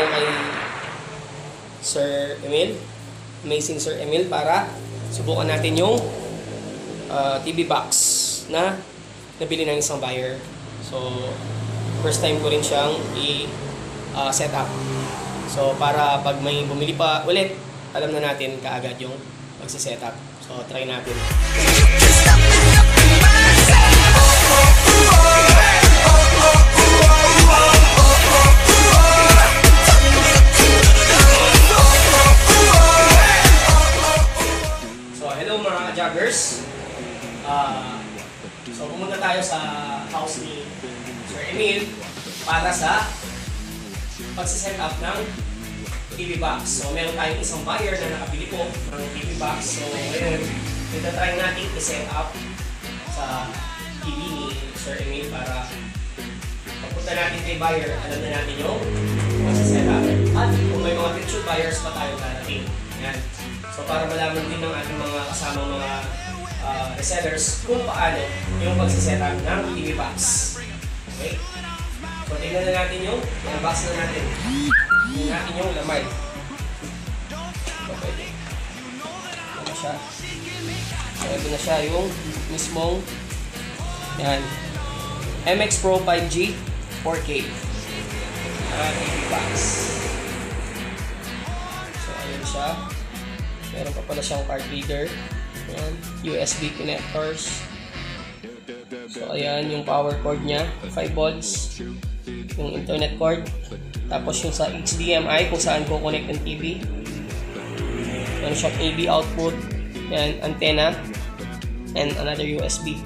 tayo kay Sir Emil. Amazing Sir Emil para subukan natin yung uh, TV box na nabili ng isang buyer. So, first time ko rin siyang i-set up. So, para pag may bumili pa ulit, alam na natin kaagad yung magsiset up. So, try natin. So, hello mga joggers. Ah, so, pumunta tayo sa house ni Sir Emil para sa pagsiset up ng TV box. So, meron tayong isang buyer na nakabili po ng TV box. So, ngayon, itatry natin i-set up sa TV ni Sir Emil para pagpunta natin kay buyer, alam na natin yung pagsiset up. At kung may mga future buyers pa tayo darating. Yan. So, para malaman din ng ating mga kasamang mga uh, resellers kung paano yung pagsiset up ng TV box. Okay? So, tingnan na natin yung, box na natin. Tingnan natin yung lamay. Pwede. Ito na siya. So, ito na siya yung mismong yan. MX Pro 5G 4K. Uh, TV box. So, ayun siya. Meron pa pala siyang card reader. Ayan. USB connectors. So, ayan yung power cord niya. 5 volts. Yung internet cord. Tapos yung sa HDMI kung saan ko connect ang TV. Meron siyang AV output. Ayan, antenna. And another USB.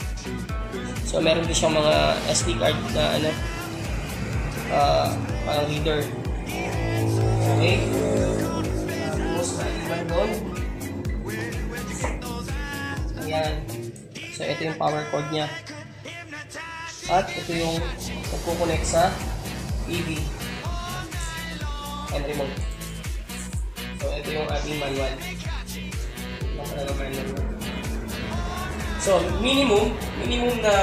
So, meron din siyang mga SD card na ano, uh, parang reader. Okay. Ayan. So, ito yung power cord niya. At ito yung magkukonect sa EV and remote. So, ito yung ating manual. So, minimum, minimum na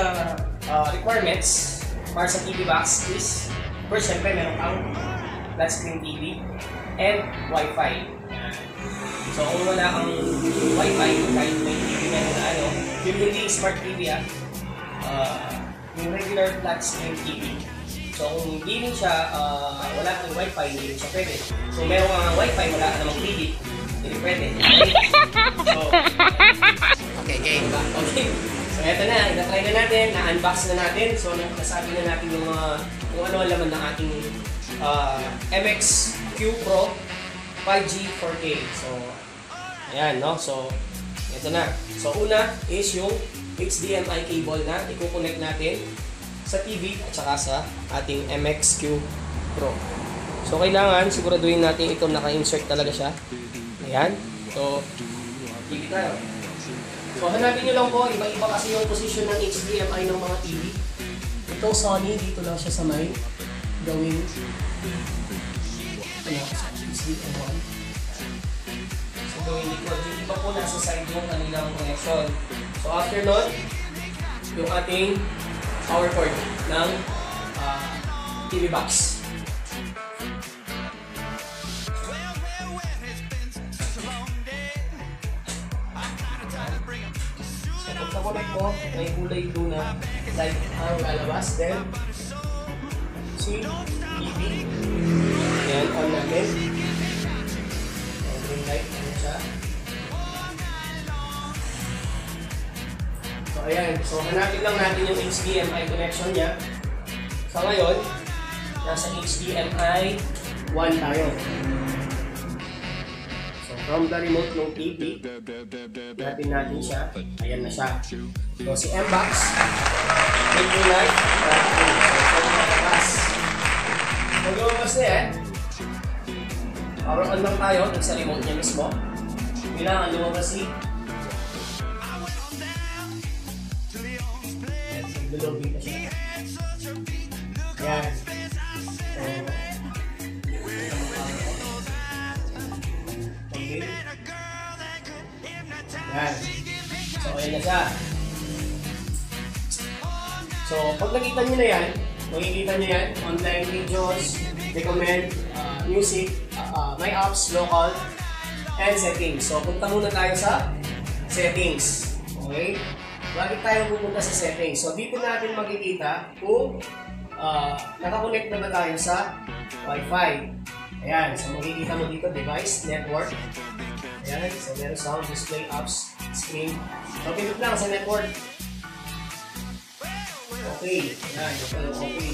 uh, requirements para sa TV box is first, syempre, meron kang flat screen TV and Wi-Fi. So, kung wala kang Wi-Fi, kahit may yung hindi smart TV ah, uh, yung regular flat screen TV. So, kung hindi rin siya, uh, wala kang Wi-Fi, hindi rin siya pwede. So, meron kang Wi-Fi, wala ka namang TV, hindi pwede. Okay? So, Okay, game. Okay. So, eto na. Ina-try na natin. Na-unbox na natin. So, nasabi na natin yung mga kung ano ang laman ng ating uh, MX-Q Pro 5G 4K. So, ayan, no? So, eto na. So, una is yung HDMI cable na i-connect natin sa TV at saka sa ating MX-Q Pro. So, kailangan siguraduhin natin ito naka-insert talaga siya. Ayan. So, TV tayo. So, hanapin nyo lang po, iba-iba kasi yung position ng HDMI ng mga TV. Ito, Sony, dito lang siya sa may gawing ano, HDMI. Gawing likod. Yung iba po nasa side yung kanilang connection. So, after nun, yung ating power cord ng uh, TV box. So, pag nakonect mo, may kulay blue na light ang lalabas. Then, see, TV. Yan, on natin. So, ayan. So, hanapin lang natin yung HDMI connection niya. So, ngayon, nasa HDMI 1 tayo. So, from the remote ng TV, natin natin siya. Ayan na siya. So, si M-Box, may kulay, natin. So, lumabas. So, lumabas yan. Power on tayo, sa remote niya mismo. Kailangan lumabas si. So, pag nakita nyo na yan, makikita nyo yan, online videos, recommend, uh, music, uh, my apps, local, and settings. So, punta muna tayo sa settings. Okay? Bakit tayo pupunta sa settings? So, dito natin makikita kung uh, nakakonect na ba tayo sa Wi-Fi. Ayan. So, makikita mo dito, device, network. Ayan. So, meron sound, display, apps, screen. So, pindot lang sa network. Okay. Ayan. Okay.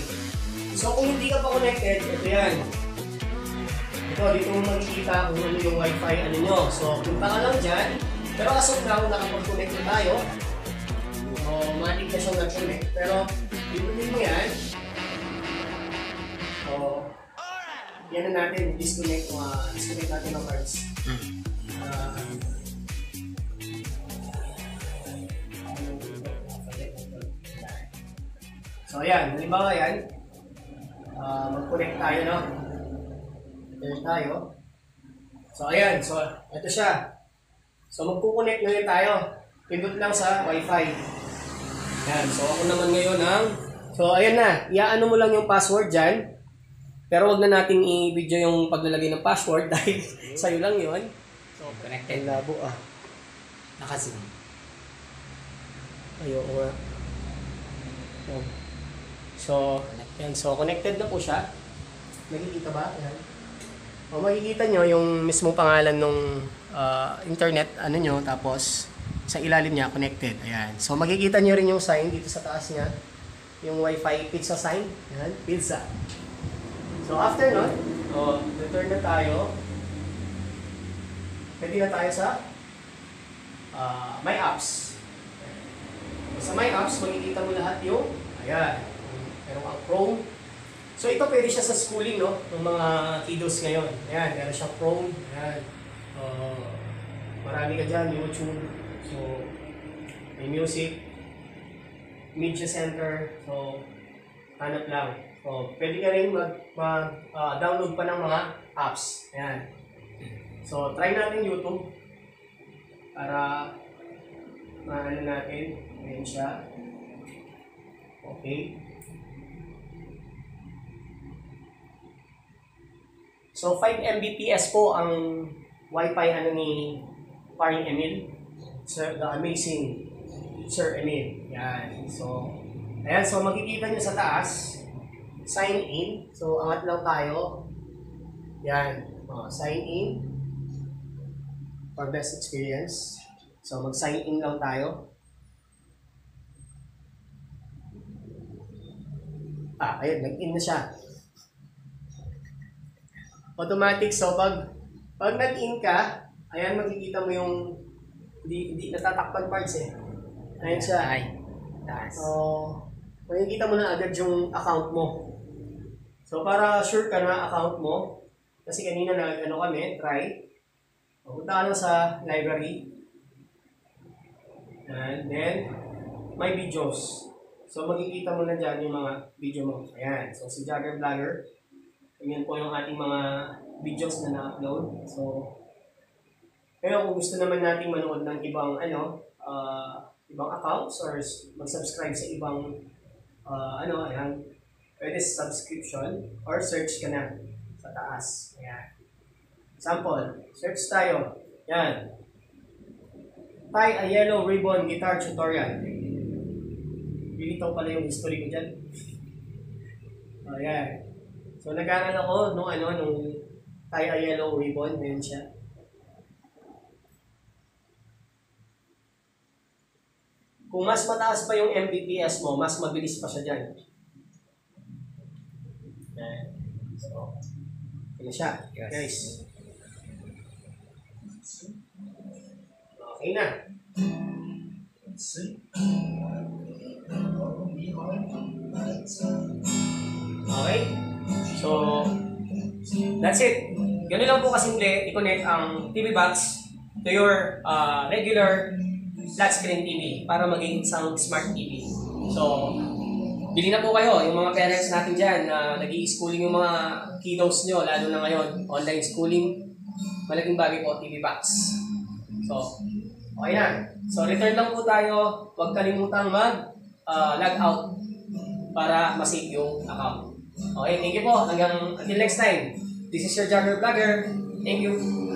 So, kung hindi ka pa connected, ito yan. Ito, dito mo makikita kung ano yung wifi ano nyo. So, punta ka lang dyan. Pero as of now, nakapag-connect na tayo. So, matik na siyang nag-connect. Pero, pinutin mo yan. So, yan na natin. Disconnect, uh, disconnect natin ng cards. Ah, So ayan, halimbawa yan, Ah, mag-connect tayo, no? Connect tayo. So, ayan. So, ito siya. So, magkukonect ngayon tayo. Pindot lang sa Wi-Fi. Ayan. So, ako naman ngayon ang... So, ayan na. Iaano mo lang yung password dyan. Pero wag na nating i-video yung paglalagay ng password dahil sa'yo lang yon. So, Connected. ang labo ah. Naka-zoom. Ayoko nga. Yan. So, yan. So, connected na po siya. Nakikita ba? Yan. O, makikita nyo yung mismong pangalan ng internet, ano nyo, tapos sa ilalim niya, connected. Ayan. So, makikita nyo rin yung sign dito sa taas niya. Yung Wi-Fi pizza sign. Yan, pizza. So, after nun, o, return na tayo. Pwede na tayo sa ah, My Apps. Sa My Apps, makikita mo lahat yung, ayan, meron kang Chrome. So ito pwede siya sa schooling, no? Ng mga kiddos ngayon. Ayan, meron siyang Chrome. Ayan. Uh, marami ka dyan, YouTube. So, may music. Media Center. So, hanap lang. So, pwede ka rin mag, mag ah, download pa ng mga apps. Ayan. So, try natin YouTube para maano natin. Ayan siya. Okay. So 5 Mbps po ang Wi-Fi ano ni Paring Emil. Sir, the amazing Sir Emil. Yan. So, ayan. So, makikita nyo sa taas, sign in. So, angat lang tayo. Yan. Oh, sign in for best experience. So, mag-sign in lang tayo. Ah, ayun, nag-in na siya. Automatic. So, pag, pag nag-in ka, ayan, makikita mo yung hindi, hindi natatakpan parts eh. Ayan siya. Ay. Taas. So, makikita mo na agad yung account mo. So, para sure ka na account mo, kasi kanina na ano kami, try. Punta ka lang sa library. And then, my videos. So, makikita mo na dyan yung mga video mo. Ayan. So, si Jagger Vlogger. Ganyan po yung ating mga videos na na-upload. So, pero kung gusto naman nating manood ng ibang ano, ah, ibang accounts or mag-subscribe sa ibang ah, ano, ayan, pwede subscription or search ka na sa taas. Ayan. Example, search tayo. Yan. Tie a yellow ribbon guitar tutorial. Bilitaw pala yung history ko dyan. Ayan. So, nag-aaral ako nung ano, nung tie a yellow ribbon. Ayan siya. Kung mas mataas pa yung Mbps mo, mas mabilis pa siya dyan. So, yun siya. Yes. Guys. Okay na. So, that's it. Ganun lang po kasimple i-connect ang TV box to your uh, regular flat screen TV para maging isang smart TV. So, bili na po kayo, yung mga parents natin dyan na nag schooling yung mga kiddos nyo, lalo na ngayon, online schooling, malaking bagay po TV box. So, okay na. So, return lang po tayo. Huwag kalimutang mag uh, out para masave yung account. Okay, thank you po. Hanggang until next time. This is your Jagger Vlogger. Thank you.